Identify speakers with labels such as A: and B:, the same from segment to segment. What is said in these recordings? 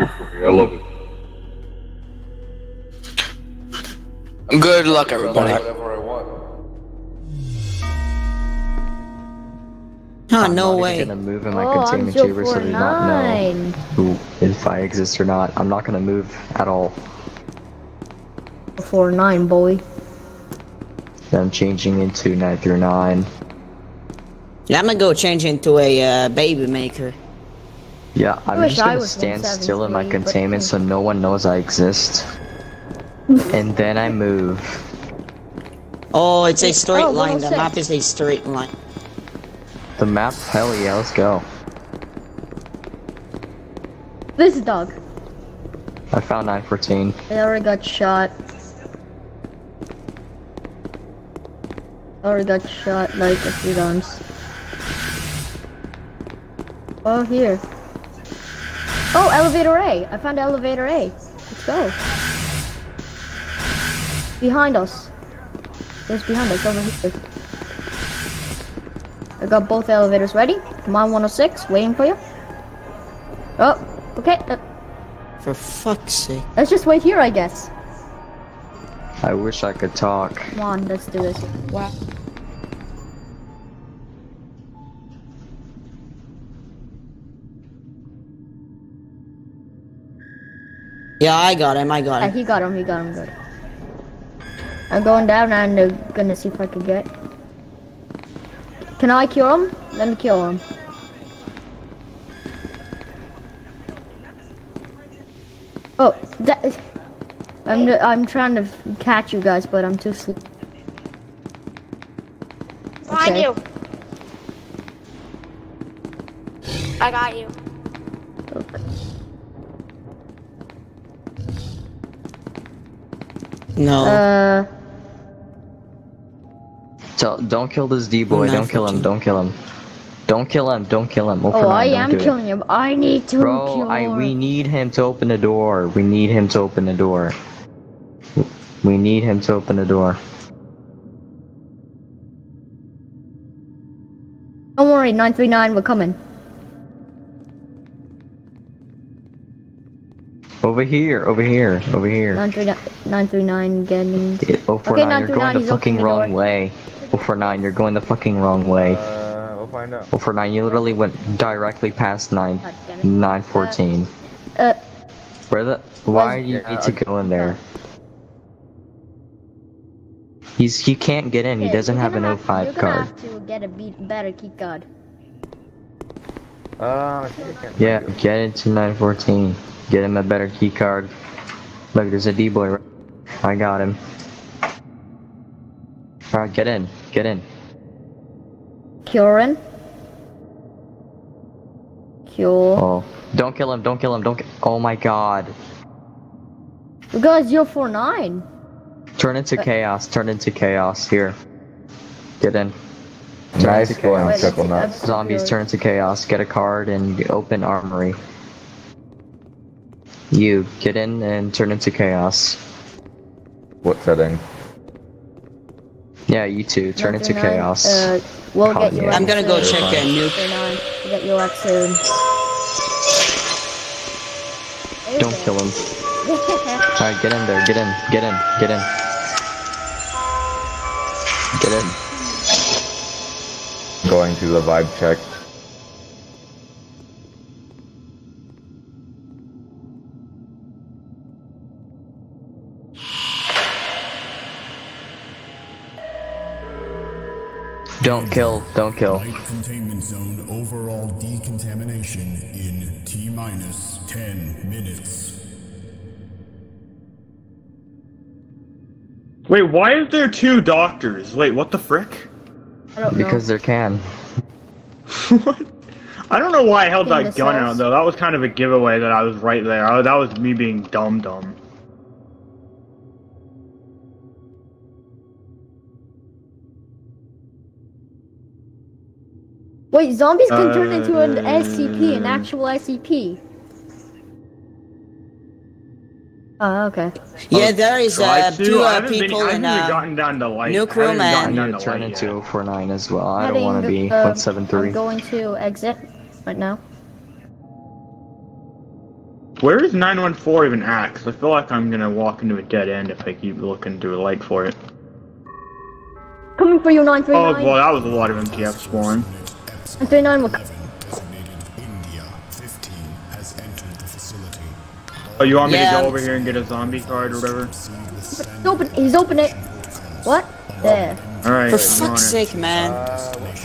A: I love it.
B: Good luck, everybody.
A: Whatever I want.
B: Oh,
C: I'm
B: no
C: not
B: way.
C: even gonna move in my
D: Oh, I'm
C: containment chamber so they do not know who if I exist or not. I'm not gonna move at all.
D: Four nine, boy.
C: I'm changing into nine through nine.
B: Yeah, I'm gonna go change into a uh, baby maker.
C: Yeah, I'm
D: wish
C: just gonna
D: was
C: stand still in my containment so no one knows I exist. and then I move.
B: Oh, it's a straight
D: Oh,
B: line. The
D: 106.
B: map is a straight line.
C: The map, hell yeah, let's go.
D: This dog.
C: I found 914.
D: I already got shot. I already got shot like a few times. Oh, here. Oh, elevator A. I found elevator A. Let's go. Behind us. There's behind us over here. I got both elevators ready. Come on, 106. Waiting for you. Oh, okay. Uh,
B: For fuck's sake.
D: let's just wait here, I guess.
C: I wish I could talk.
D: Come on, let's do this.
B: Wow. Yeah, I got him. I got
D: Yeah,
B: him.
D: he got him, he got him good. I'm going down and uh, gonna see if I can get. Can I kill him? Let me kill him. Oh, that. I'm I'm trying to catch you guys, but I'm too slow.
E: Behind
D: Okay.
E: you. I got you.
B: No.
D: Uh,
C: Tell, don't kill this D boy. Don't kill him. Don't kill him. Don't kill him. Don't kill him. Oh, for
D: oh, I am
C: do it.
D: killing him. I need to
C: Bro,
D: kill
C: I we need him to open the door. We need him to open the door. We need him to open the door.
D: Don't worry, 939, we're coming.
C: Over here, over here, over here.
D: 939, 939 getting.
C: Yeah, Oh for
D: Okay,
C: nine, you're going the fucking
D: the
C: wrong
D: door.
C: way. Oh for you're going the fucking wrong way.
A: Uh, we'll find out.
C: Oh for nine, you literally went directly past nine,
D: God damn it.
C: nine fourteen.
D: Uh,
C: Where the? Why
D: Was-
C: do you
A: Yeah,
C: need to go in there? He's he can't get in. He doesn't have an
D: gonna
C: 05
D: You're gonna
C: card.
D: have to get a be better key card.
A: Uh, I I can
C: Yeah, get into 914. Get him a better key card. Look, there's a D boy. I got him. Alright, get in. Get in.
D: Kieran. Cure.
C: Oh, don't kill him. Don't kill him. Don't. Ki oh my God.
D: We got 049.
C: Turn into
D: But-
C: chaos. Turn into chaos. Here. Get in. Turn
A: Nice going. Triple Nuts.
C: Zombies turn into chaos. Get a card and open armory. You get in and turn into chaos.
A: What setting?
C: Yeah, you too. Turn into
D: 939,
C: chaos.
D: Uh, we'll
C: Oh,
D: get you.
B: I'm gonna go check a nuke.
D: 939. We'll get you out soon.
C: Don't kill him. Alright, get in there. Get in. Get in. Get in. Get in.
A: Going to the vibe check.
C: Don't kill. Don't kill.
F: Light containment zone overall decontamination in T minus 10 minutes.
G: Wait, why is there two doctors? Wait, what the frick?
D: I don't know.
C: Because there can.
G: what? I don't know why I held that gun
D: cells.
G: out though. That was kind of a giveaway that I was right there. I, that was me being dumb dumb.
D: Wait, zombies can turn into an
G: Uh,
D: SCP, an actual SCP. Oh, okay.
B: Yeah, there is
G: Try
B: uh, two uh,
G: haven't been-
B: people
G: I
B: in
G: haven't even
B: uh,
G: gotten down to light.
B: Nuke
G: I
B: Room
G: gotten
C: I
B: and-
C: need
G: down
C: to
G: to
C: turn
G: light
C: into
G: yet.
C: 049 as well. I don't want to be
D: um,
C: 173.
D: I'm going to exit right now.
G: Where is 914 even at? 'Cause I feel like I'm gonna walk into a dead end if I keep looking through a light for it.
D: Coming for you, 939.
G: Oh, boy, that was a lot of MTF spawn.
D: 939 will
F: Designated India 15 has entered the facility.
G: Oh, you want me
B: Yeah.
G: to go over here and get a zombie card or whatever?
F: Receive the send
D: He's open. He's open it. What? There.
G: Alright,
B: For fuck's sake, man.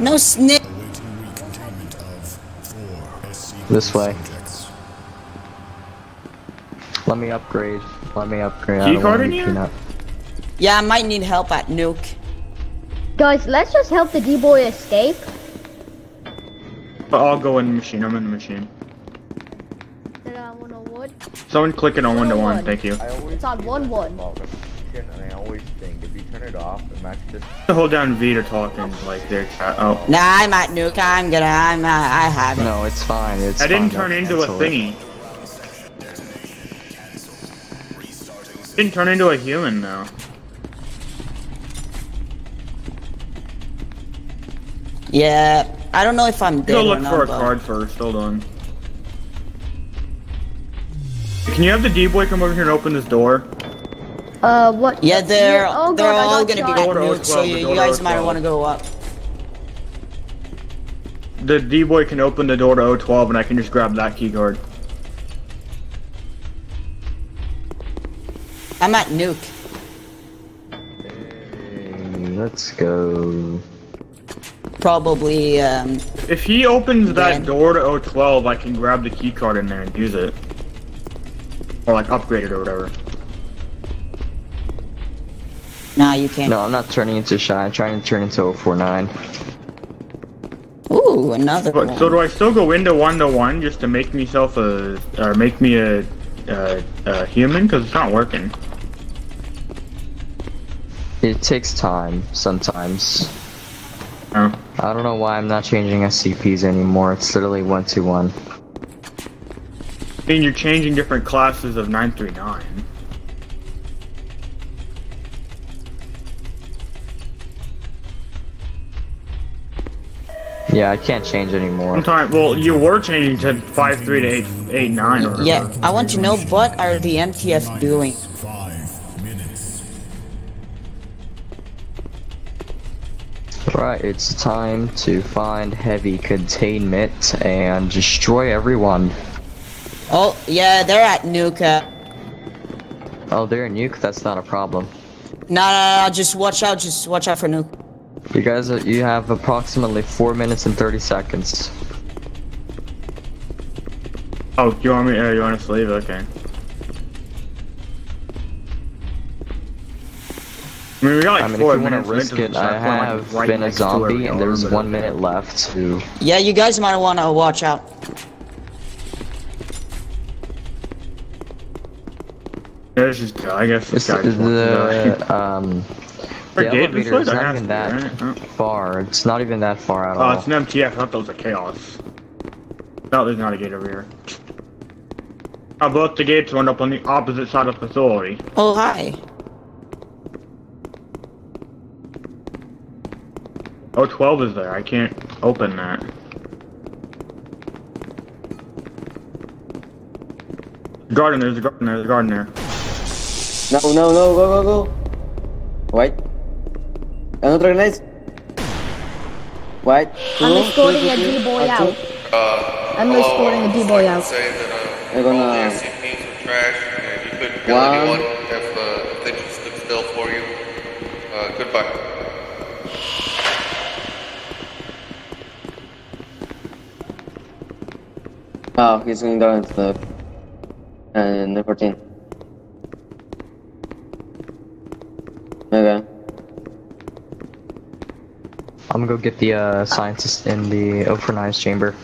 B: No snitch.
F: awaiting recontainment of four SCP
C: This way. Let me upgrade. Let me upgrade.
G: Key card in
C: be
G: here?
B: Yeah, I might need help at Nuke.
D: Guys, let's just help the D-boy escape.
G: But I'll go in the machine. I'm in the machine.
D: Did I want to wood?
G: Someone click it on one to one.
D: One.
G: Thank you.
D: It's on 1-1.
A: about the function, and I always think if you turn it off, the match just
G: Hold down V to talk and like their chat. Oh,
B: Nah, I'm at Nuke. I'm gonna. I'm. Uh, I have.
C: No, it's fine. It's
G: I didn't
C: fine,
G: turn into a
C: cancel it.
G: thingy. Didn't turn into a human though.
B: Yeah. I don't know if I'm dead
G: Go
B: or
G: look
B: not.
G: for a
B: but-
G: card first. Hold on. Can you have the D boy come over here and open this door?
D: Uh, what?
B: Yeah, they're
D: Oh,
B: they're
D: God,
B: all gonna be
D: shot.
B: at
G: Door
B: so you, you guys might want to go up.
G: The D boy can open the door to O12 and I can just grab that key card.
B: I'm at Nuke.
C: Let's go.
B: Probably. Um.
G: If he opens that door to O12, I can grab the key card in there and use it. Or like upgrade it or whatever.
B: Nah, you can't.
C: No, I'm not turning into shy. I'm trying to turn into 049.
B: Ooh, another
G: But
B: one.
G: so do I still go into one to one just to make myself a or make me a a, a human? Cause it's not working.
C: It takes time sometimes.
G: Oh.
C: I don't know why I'm not changing SCPs anymore. It's literally one to one.
G: I mean, you're changing different classes of 939.
C: Yeah, I can't change anymore.
G: Sometimes, well, you were changing to 5.3 to 8, 8 9 or whatever.
B: Yeah, I want to know what are the MTF doing?
C: Right, it's time to find heavy containment and destroy everyone.
B: Oh, yeah, they're at Nuke. Uh,
C: Oh, they're a nuke? That's not a problem.
B: no, no, no, just watch out. Just watch out for Nuke.
C: You guys, are, you have approximately 4 minutes and 30 seconds.
G: Oh, you want me? Uh, you want to sleep? Okay. I mean, we got like
C: I mean, if you want to risk it, I
G: playing, like,
C: have
G: right
C: been a
G: next to where we
C: zombie and there's
G: but-
C: one minute left to...
B: Yeah, you guys might want to watch out.
G: Yeah, this is. I guess this
C: It's
G: guy just wants to
C: the, um... The
G: did
C: elevator is not even
G: to,
C: that
G: right? Oh.
C: far. It's not even that far at
G: Oh,
C: all.
G: it's an MTF. I thought that was a chaos. No, there's not a gate over here. Uh, both the gates went up on the opposite side of the facility.
B: Oh, hi.
G: Oh, 12 is there. I can't open that. Garden, there's a garden there, there's a garden there.
H: No, no, no, go, go, go. White. Another grenade. White.
D: I'm escorting
H: two,
D: a
H: two, two.
D: D-boy
H: Uh,
D: out.
H: two.
D: I'm escorting a D-boy out.
I: say that uh,
H: They're gonna-
I: all the SCPs are trash and you couldn't kill
H: One.
I: anyone if, uh, if they just stood still for you. Uh, goodbye.
H: Oh, he's going down into the. And uh, 14. Okay.
C: I'm gonna go get the uh, scientist in the 049's chamber.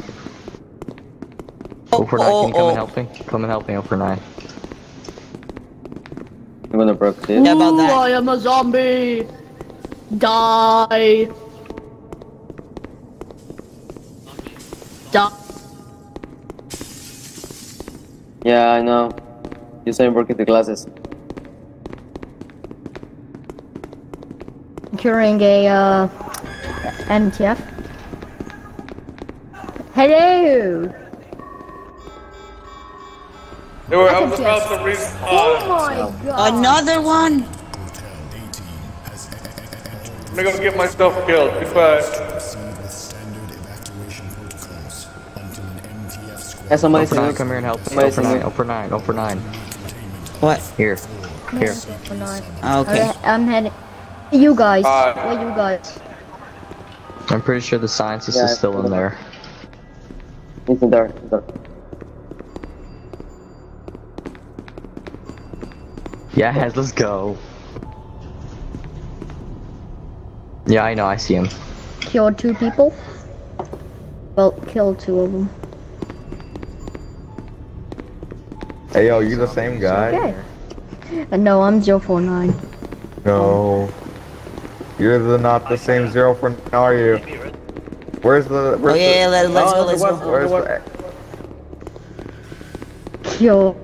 C: 049, can you come and help me? Come and help me, 049.
H: I'm gonna broke this.
B: Yeah, about that.
D: I am a zombie. Die. Die.
H: Yeah, I know. You saw him broke the glasses.
D: Curing a uh, MTF. Hello.
I: They were, I
D: can
I: about
D: us.
I: to.
D: Oh my god.
B: Another one?
I: I'm gonna get myself killed. Goodbye.
F: MTF squad
H: somebody
C: Open nine, come here and help.
H: Somebody
C: Open
H: sing
C: nine, open nine, open nine.
B: What?
C: Here. Here.
D: Or not.
B: Okay.
D: Alright, I'm heading. You guys.
I: Uh,
D: Where you guys?
C: I'm pretty sure the scientist
H: Yeah,
C: is still in there.
H: It's in there. it's in there.
C: Yeah, let's go. Yeah, I know, I see him.
D: Killed two people. Well, killed two of them.
A: Hey yo, you the same guy?
D: Okay. Uh, no, I'm 049.
A: No. You're the not the same zero for now, are you? Where's the
B: Oh
A: where's
B: yeah, yeah, let, let's
H: Oh,
B: go,
H: the
B: let's
H: what-
B: go.
A: the, where's the,
D: Yo.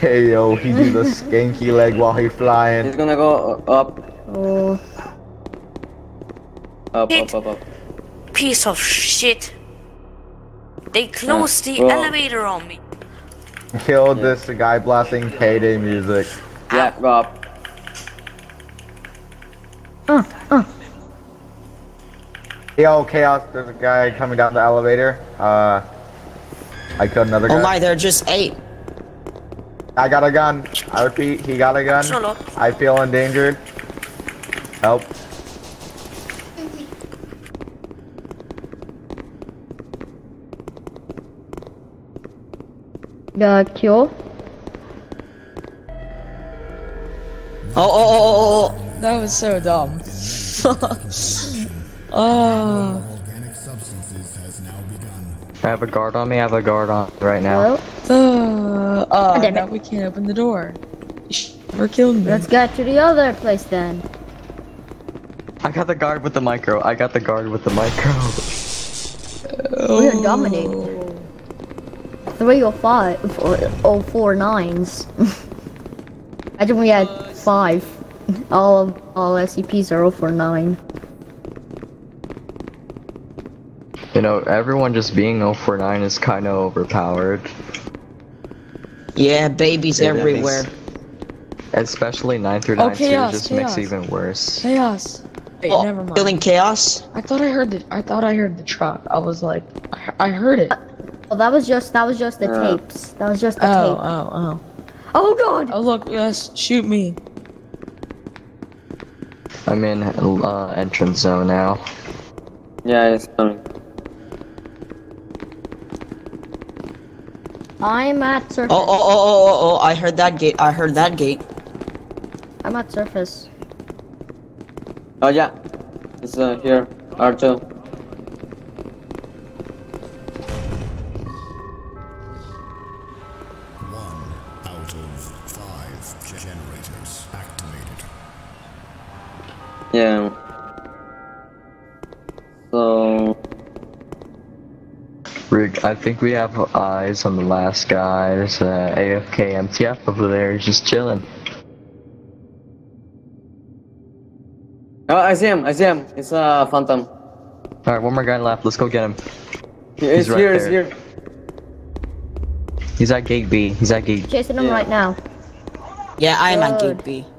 A: Hey yo, he do the skanky leg while he flying.
H: He's gonna go up,
D: Oh.
H: up, up, up, up.
E: Piece of shit. They closed the
H: well-
E: elevator on me.
A: Killed this guy blasting payday music.
H: Yeah, go up.
D: Uh, uh.
A: Yo, chaos, there's a guy coming down the elevator. Uh, I killed another guy.
B: Oh my, there are just eight.
A: I got a gun. I repeat, he got a gun.
E: Shut.
A: I feel endangered. Help.
D: Got kill.
B: Oh, oh, oh, oh, oh,
J: That was so dumb. oh.
F: organic substances has now begun.
C: I have a guard on me, I have a guard on right now.
D: Well,
J: Uh, oh, now we can't open the door. We're Never killed me.
D: let's get to the other place then.
C: I got the guard with the micro. I got the guard with the micro. oh.
D: We are dominating. Three or five, or, or four nines. Imagine we had five. All of all SCPs are 0 for nine.
C: You know, everyone just being 049 is kind of overpowered.
B: Yeah, babies
C: Yeah,
B: everywhere.
C: makes- Especially 9 through 9
J: Oh, chaos,
C: just makes it even worse.
J: Chaos. Wait,
B: Oh,
J: never mind.
B: Feeling chaos?
J: I thought I heard the. I thought I heard the truck. I was like, I, I heard it.
D: Well, that was just that was just the
H: Uh.
D: tapes. That was just the
J: Oh,
D: tape.
J: oh, oh.
D: Oh god!
J: Oh look, yes, shoot me.
C: I'm in uh, entrance zone now.
H: Yeah, it's coming.
D: I'm at surface.
B: Oh, oh, oh, oh, oh, oh, I heard that gate. I heard that gate.
D: I'm at surface.
H: Oh yeah, it's uh, here, R2. Yeah. So
C: Rig, I think we have eyes on the last guy. There's uh, AFK MTF over there. He's just chilling.
H: Oh, I see him. I see him. It's a uh, phantom.
C: Alright, one more guy left. Let's go get him.
H: It's
C: right
H: here. It's
C: there.
H: here.
C: He's at gate B. He's at gate.
D: Chasing him
H: Yeah.
D: right now.
B: Yeah, I am at
D: Good.
B: gate B.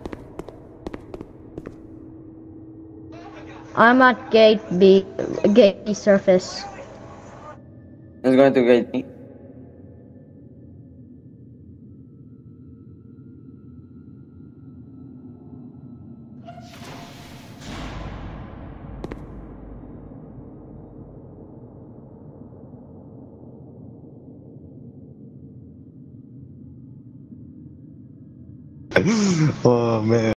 D: I'm at gate B. Gate B surface.
H: It's going to gate B.
C: oh man.